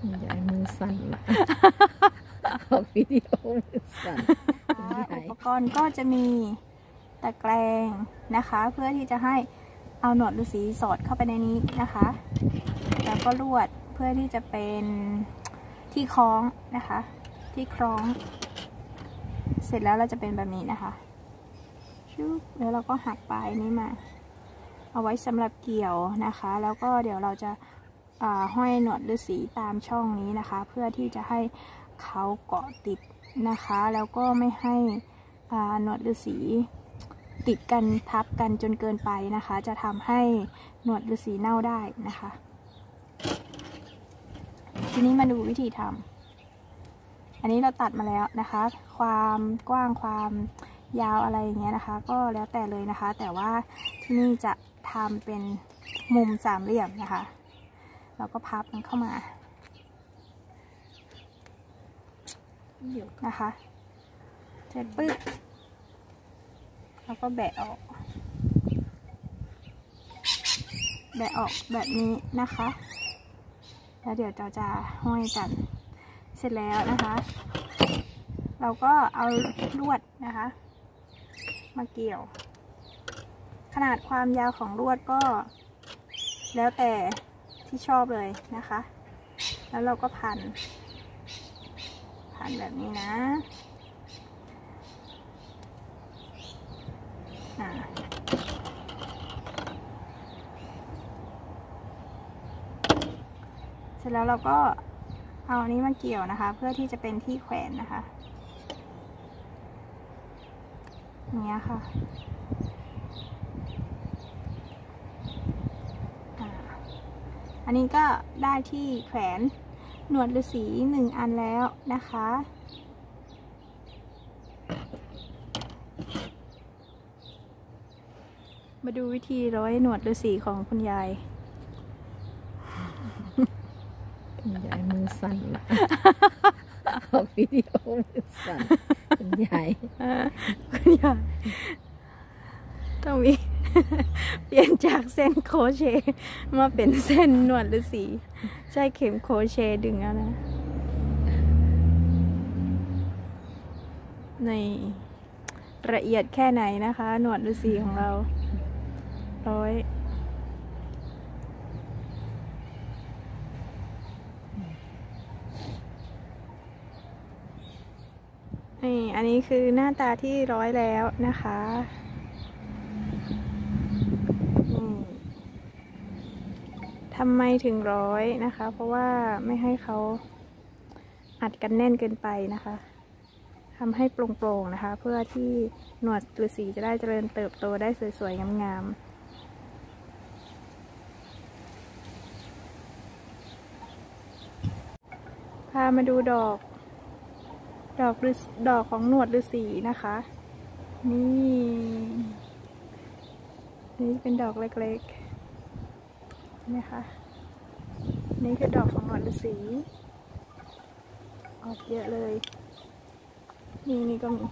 คุณยายมือสั่นละออกวิดีโอมือสั่นคุณยาอุยปกรณ์ก็จะมีตะแกรงนะคะ เพื่อที่จะให้เอาหนวดฤาษีสอดเข้าไปในนี้นะคะ แล้วก็ลวดเพื่อที่จะเป็นที่คล้องนะคะ ที่คล้อง เสร็จแล้วเราจะเป็นแบบนี้นะคะชุบแล้วเราก็หักปลายนี้มา เอาไว้สำหรับเกี่ยวนะคะ แล้วก็เดี๋ยวเราจะอ่า ห้อยหนวดฤาษีตามช่องนี้นะคะ เพื่อที่จะให้เขาเกาะติดนะคะ แล้วก็ไม่ให้หนวดฤาษีติดกันทับกันจนเกินไปนะคะ จะทำให้หนวดฤาษีเน่าได้นะคะ ทีนี้มาดูวิธีทำอันนี้เราตัดมาแล้วนะคะ ความกว้างความยาวอะไรอย่างเงี้ยนะคะ ก็แล้วแต่เลยนะคะ แต่ว่าที่นี่จะทำเป็นมุมสามเหลี่ยมนะคะ เราก็พับมันเข้ามานะคะเสร็จปึ๊บเราก็แบะออก แบะออกแบบนี้นะคะ แล้วเดี๋ยวเราจะห้อยกัน เสร็จแล้วนะคะ เราก็เอาลวดนะคะ มาเกี่ยว ขนาดความยาวของลวดก็ แล้วแต่ ที่ชอบเลยนะคะ แล้วเราก็พัน พันแบบนี้นะเสร็จแล้วเราก็เอาอันนี้มาเกี่ยวนะคะ เพื่อที่จะเป็นที่แขวนนะคะอย่างเงี้ยค่ะ อ่า อันนี้ก็ได้ที่แขวนหนวดฤาษีหนึ่งอันแล้วนะคะ มาดูวิธีร้อยหนวดฤาษีของคุณยาย คุณยายมือสั่นละออกวิดีโอมือสั่นคุณยายคุณยายต้องมี เปลี่ยนจากเส้นโคเชมาเป็นเส้นหนวดฤาษีใช้เข็มโคเชดึงเอานะ ในละเอียดแค่ไหนนะคะ หนวดฤาษีของเราร้อยนี่อันนี้คือหน้าตาที่ร้อยแล้วนะคะนี่ ทำไมถึงร้อยนะคะ เพราะว่าไม่ให้เขาอัดกันแน่นเกินไปนะคะทำให้โปร่งๆนะคะ เพื่อที่หนวดฤาษีจะได้เจริญเติบโตได้สวยๆงามๆพามาดูดอก ดอกดอกของหนวดฤาษีนะคะ นี่ นี่เป็นดอกเล็กๆ นะคะ นี่คือดอกของหนวดฤาษีออกเยอะเลย นี่นี่ก็มี